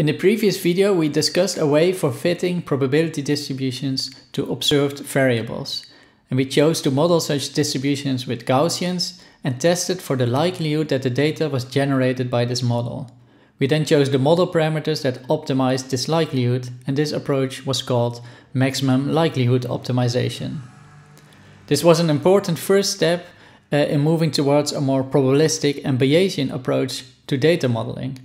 In the previous video, we discussed a way for fitting probability distributions to observed variables. And we chose to model such distributions with Gaussians and tested for the likelihood that the data was generated by this model. We then chose the model parameters that optimized this likelihood, and this approach was called maximum likelihood optimization. This was an important first step uh, in moving towards a more probabilistic and Bayesian approach to data modeling.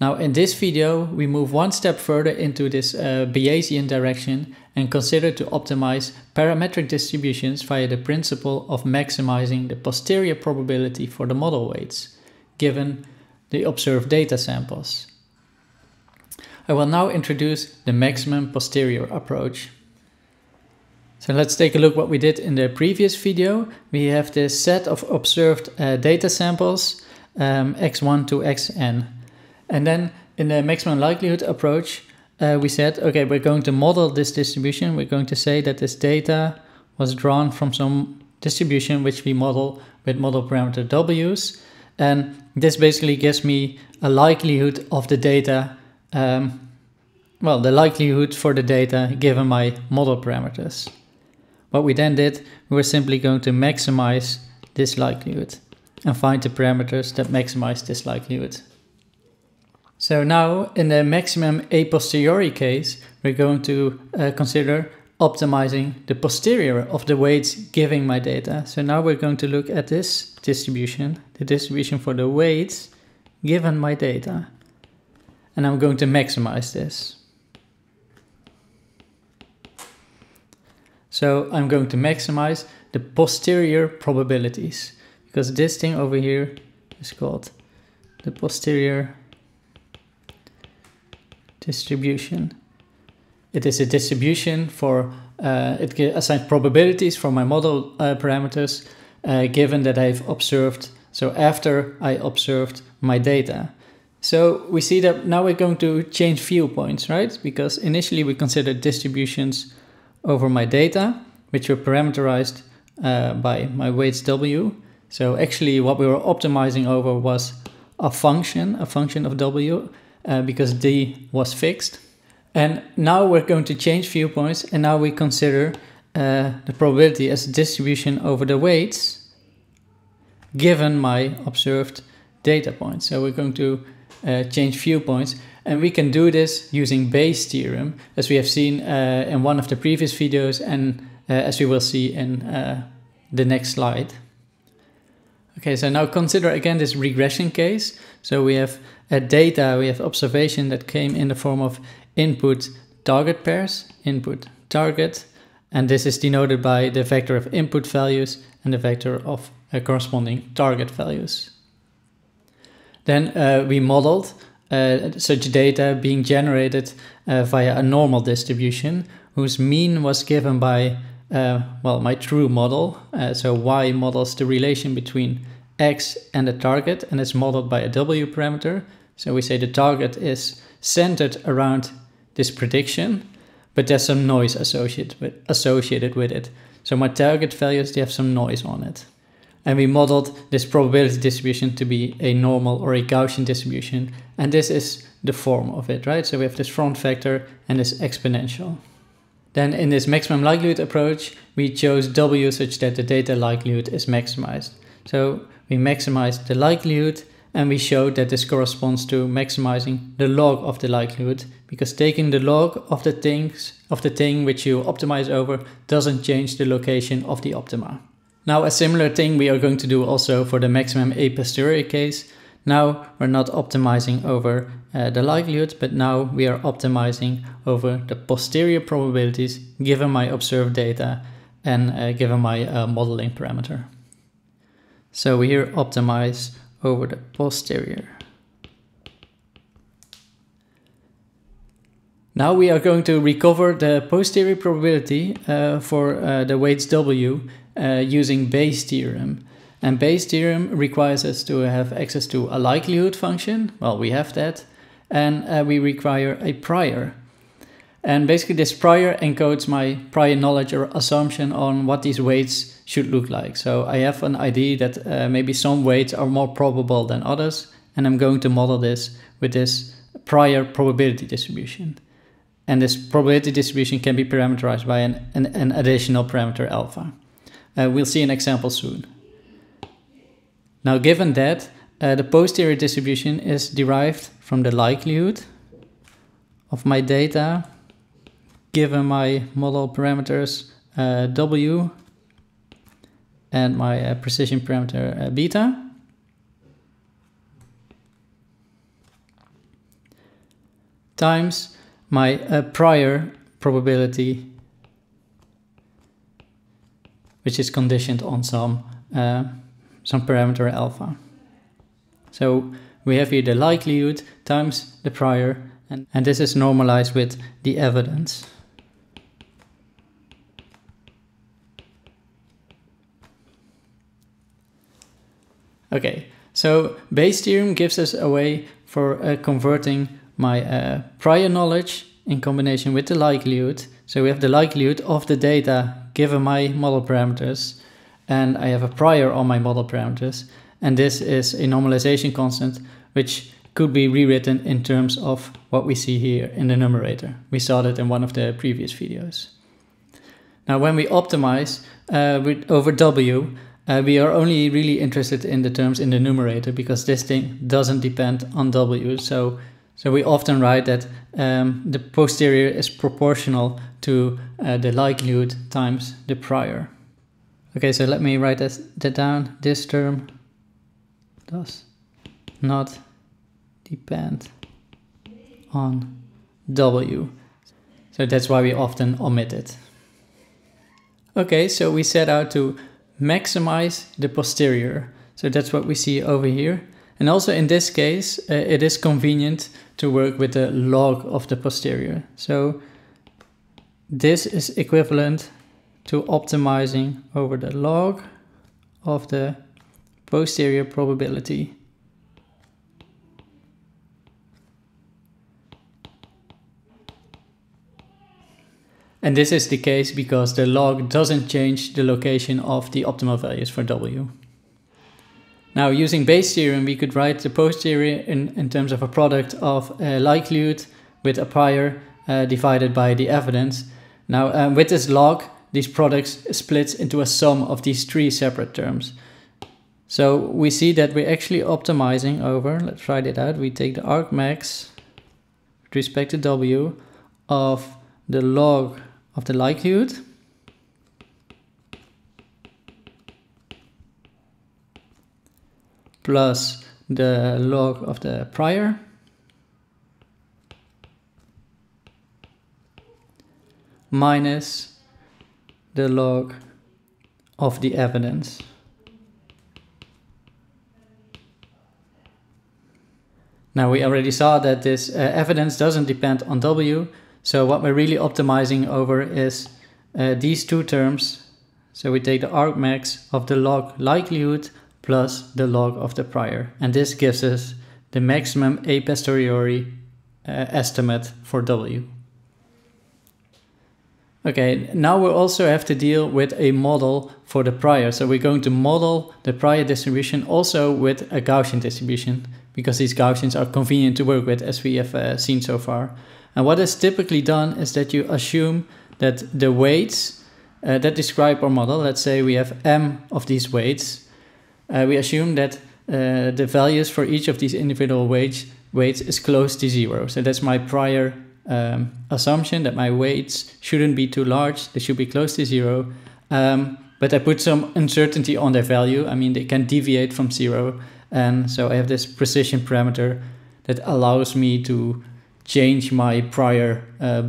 Now in this video, we move one step further into this uh, Bayesian direction and consider to optimize parametric distributions via the principle of maximizing the posterior probability for the model weights, given the observed data samples. I will now introduce the maximum posterior approach. So let's take a look what we did in the previous video. We have this set of observed uh, data samples, um, x1 to xn. And then in the maximum likelihood approach, uh, we said, okay, we're going to model this distribution. We're going to say that this data was drawn from some distribution which we model with model parameter w's. And this basically gives me a likelihood of the data, um, well, the likelihood for the data given my model parameters. What we then did, we were simply going to maximize this likelihood and find the parameters that maximize this likelihood. So now in the maximum a posteriori case, we're going to uh, consider optimizing the posterior of the weights giving my data. So now we're going to look at this distribution, the distribution for the weights given my data. And I'm going to maximize this. So I'm going to maximize the posterior probabilities because this thing over here is called the posterior distribution. It is a distribution for, uh, it assigns probabilities for my model uh, parameters uh, given that I've observed, so after I observed my data. So we see that now we're going to change viewpoints, right? Because initially we considered distributions over my data, which were parameterized uh, by my weights W. So actually what we were optimizing over was a function, a function of W, uh, because D was fixed. And now we're going to change viewpoints and now we consider uh, the probability as a distribution over the weights given my observed data points. So we're going to uh, change viewpoints and we can do this using Bayes' theorem as we have seen uh, in one of the previous videos and uh, as we will see in uh, the next slide. Okay, so now consider again this regression case. So we have a data, we have observation that came in the form of input target pairs, input target, and this is denoted by the vector of input values and the vector of uh, corresponding target values. Then uh, we modeled uh, such data being generated uh, via a normal distribution whose mean was given by uh, well, my true model. Uh, so y models the relation between x and the target, and it's modeled by a w parameter. So we say the target is centered around this prediction, but there's some noise associated with, associated with it. So my target values, they have some noise on it. And we modeled this probability distribution to be a normal or a Gaussian distribution. And this is the form of it, right? So we have this front factor and this exponential. Then in this maximum likelihood approach, we chose W such that the data likelihood is maximized. So we maximize the likelihood and we show that this corresponds to maximizing the log of the likelihood because taking the log of the things of the thing which you optimize over doesn't change the location of the optima. Now a similar thing we are going to do also for the maximum a posteriori case. Now we're not optimizing over uh, the likelihood, but now we are optimizing over the posterior probabilities given my observed data and uh, given my uh, modeling parameter. So we here optimize over the posterior. Now we are going to recover the posterior probability uh, for uh, the weights W uh, using Bayes' theorem. And Bayes' theorem requires us to have access to a likelihood function. Well, we have that. And uh, we require a prior. And basically this prior encodes my prior knowledge or assumption on what these weights should look like. So I have an idea that uh, maybe some weights are more probable than others. And I'm going to model this with this prior probability distribution. And this probability distribution can be parameterized by an, an, an additional parameter alpha. Uh, we'll see an example soon. Now, given that, uh, the posterior distribution is derived from the likelihood of my data given my model parameters uh, W and my uh, precision parameter uh, beta. times my uh, prior probability which is conditioned on some uh, some parameter alpha. So we have here the likelihood times the prior and, and this is normalized with the evidence. Okay, so Bayes' theorem gives us a way for uh, converting my uh, prior knowledge in combination with the likelihood. So we have the likelihood of the data given my model parameters, and I have a prior on my model parameters. And this is a normalization constant, which could be rewritten in terms of what we see here in the numerator. We saw that in one of the previous videos. Now, when we optimize uh, with, over W, uh, we are only really interested in the terms in the numerator because this thing doesn't depend on W. So, so we often write that um, the posterior is proportional to uh, the likelihood times the prior. Okay, so let me write that, that down. This term does not depend on W. So that's why we often omit it. Okay, so we set out to maximize the posterior. So that's what we see over here. And also in this case, uh, it is convenient to work with the log of the posterior. So this is equivalent to optimizing over the log of the posterior probability. And this is the case because the log doesn't change the location of the optimal values for W. Now using Bayes' theorem, we could write the posterior in, in terms of a product of a likelihood with a prior uh, divided by the evidence. Now um, with this log, these products splits into a sum of these three separate terms. So we see that we're actually optimizing over, let's write it out, we take the argmax with respect to W of the log of the likelihood plus the log of the prior minus the log of the evidence. Now we already saw that this uh, evidence doesn't depend on W, so what we're really optimizing over is uh, these two terms. So we take the argmax of the log likelihood plus the log of the prior. And this gives us the maximum a posteriori uh, estimate for W. Okay, now we also have to deal with a model for the prior. So we're going to model the prior distribution also with a Gaussian distribution because these Gaussians are convenient to work with as we have uh, seen so far. And what is typically done is that you assume that the weights uh, that describe our model, let's say we have m of these weights, uh, we assume that uh, the values for each of these individual weights, weights is close to zero. So that's my prior um, assumption that my weights shouldn't be too large, they should be close to zero. Um, but I put some uncertainty on their value. I mean, they can deviate from zero. And so I have this precision parameter that allows me to change my prior uh,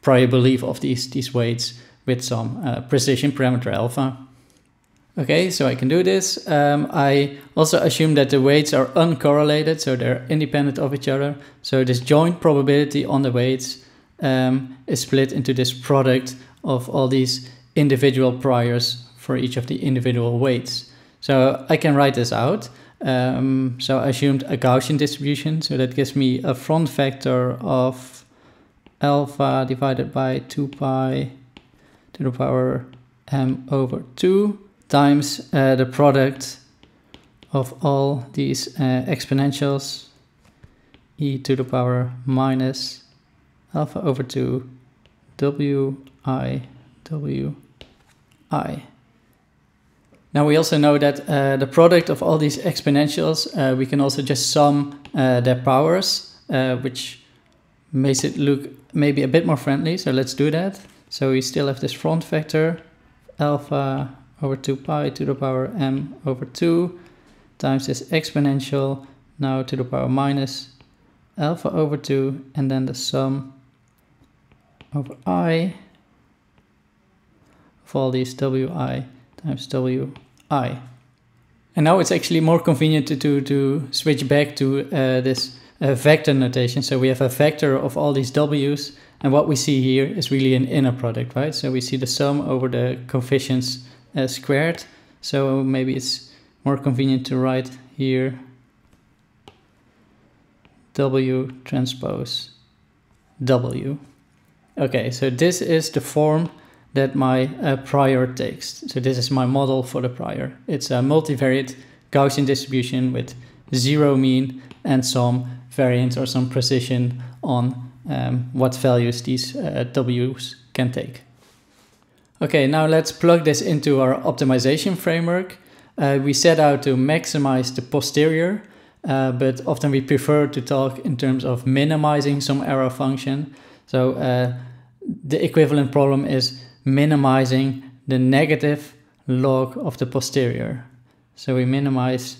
prior belief of these these weights with some uh, precision parameter alpha. Okay, so I can do this. Um, I also assume that the weights are uncorrelated, so they're independent of each other. So this joint probability on the weights um, is split into this product of all these individual priors for each of the individual weights. So I can write this out. Um, so I assumed a Gaussian distribution, so that gives me a front factor of alpha divided by 2 pi to the power m over 2 times uh, the product of all these uh, exponentials e to the power minus alpha over 2 w i w i. Now we also know that uh, the product of all these exponentials, uh, we can also just sum uh, their powers, uh, which makes it look maybe a bit more friendly. So let's do that. So we still have this front factor, alpha over 2 pi to the power m over 2 times this exponential now to the power minus alpha over 2 and then the sum over i of all these wi times wi. And now it's actually more convenient to, to, to switch back to uh, this uh, vector notation. So we have a vector of all these w's and what we see here is really an inner product, right? So we see the sum over the coefficients uh, squared. So maybe it's more convenient to write here W transpose W. Okay, so this is the form that my uh, prior takes. So this is my model for the prior. It's a multivariate Gaussian distribution with zero mean and some variance or some precision on um, what values these uh, W's can take. Okay, now let's plug this into our optimization framework. Uh, we set out to maximize the posterior, uh, but often we prefer to talk in terms of minimizing some error function. So uh, the equivalent problem is minimizing the negative log of the posterior. So we minimize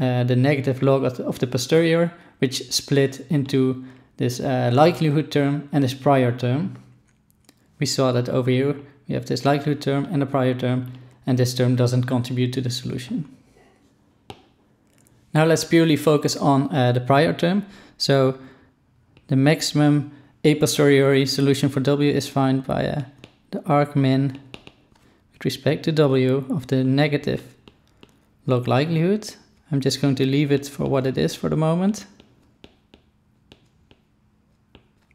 uh, the negative log of the, the, posterior, which split into this uh, likelihood term and this prior term. We saw that over here we have this likelihood term and a prior term, and this term doesn't contribute to the solution. Now let's purely focus on uh, the prior term. So the maximum a posteriori solution for W is found via the arg min with respect to W of the negative log likelihood. I'm just going to leave it for what it is for the moment.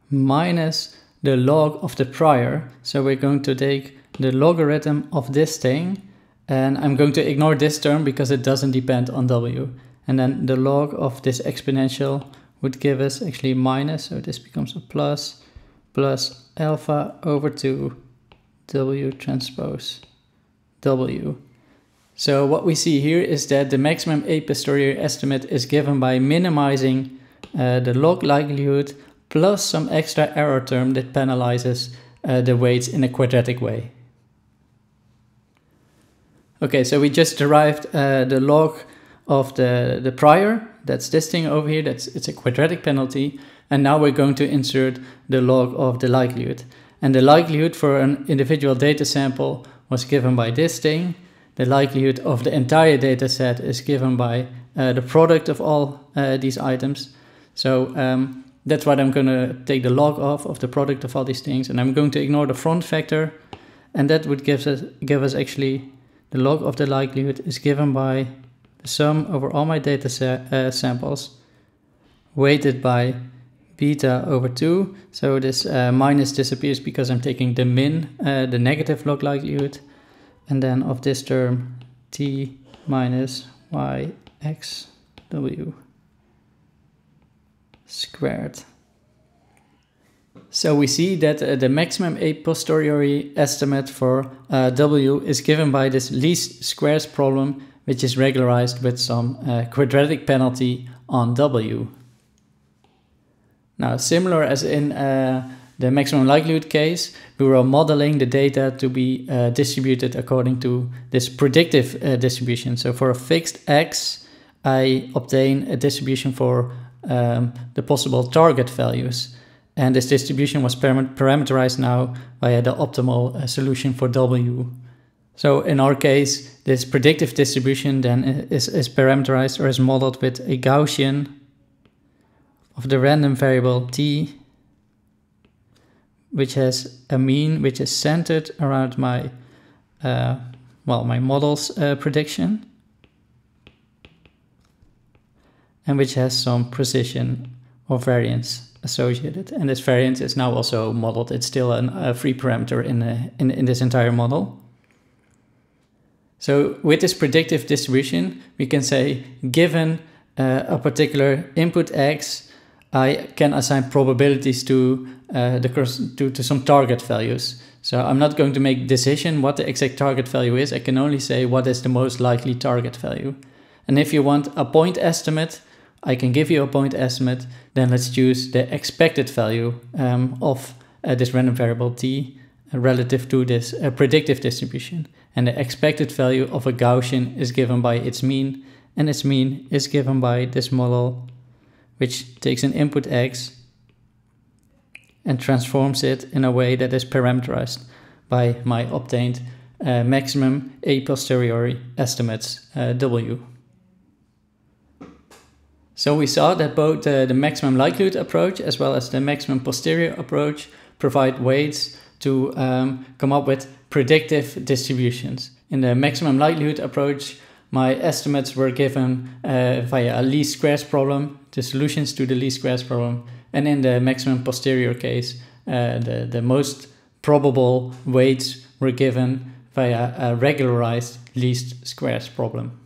Minus the log of the prior. So we're going to take the logarithm of this thing and I'm going to ignore this term because it doesn't depend on w. And then the log of this exponential would give us actually minus, so this becomes a plus, plus alpha over 2 w transpose w. So what we see here is that the maximum a posteriori estimate is given by minimizing uh, the log likelihood plus some extra error term that penalizes uh, the weights in a quadratic way. Okay, so we just derived uh, the log of the, the prior, that's this thing over here, that's it's a quadratic penalty, and now we're going to insert the log of the likelihood. And the likelihood for an individual data sample was given by this thing. The likelihood of the entire data set is given by uh, the product of all uh, these items. So um, that's what I'm going to take the log of, of the product of all these things. And I'm going to ignore the front factor. And that would give us, give us actually the log of the likelihood is given by the sum over all my data uh, samples weighted by beta over 2. So this uh, minus disappears because I'm taking the min, uh, the negative log likelihood. And then of this term, t minus yxw squared. So we see that uh, the maximum a posteriori estimate for uh, w is given by this least squares problem, which is regularized with some uh, quadratic penalty on w. Now, similar as in uh, the maximum likelihood case, we were modeling the data to be uh, distributed according to this predictive uh, distribution. So for a fixed x, I obtain a distribution for um, the possible target values. And this distribution was parameterized now via the optimal uh, solution for W. So in our case, this predictive distribution then is, is parameterized or is modeled with a Gaussian of the random variable t, which has a mean which is centered around my, uh, well, my model's uh, prediction and which has some precision or variance associated. And this variance is now also modeled. It's still an, a free parameter in, the, in, in this entire model. So with this predictive distribution, we can say, given uh, a particular input x, I can assign probabilities to uh, the to, to some target values. So I'm not going to make decision what the exact target value is. I can only say what is the most likely target value. And if you want a point estimate, I can give you a point estimate. Then let's choose the expected value um, of uh, this random variable t relative to this uh, predictive distribution. And the expected value of a Gaussian is given by its mean, and its mean is given by this model, which takes an input x and transforms it in a way that is parameterized by my obtained uh, maximum a posteriori estimates uh, w. So we saw that both uh, the maximum likelihood approach as well as the maximum posterior approach provide weights to um, come up with predictive distributions. In the maximum likelihood approach, my estimates were given uh, via a least squares problem, the solutions to the least squares problem. And in the maximum posterior case, uh, the, the most probable weights were given via a regularized least squares problem.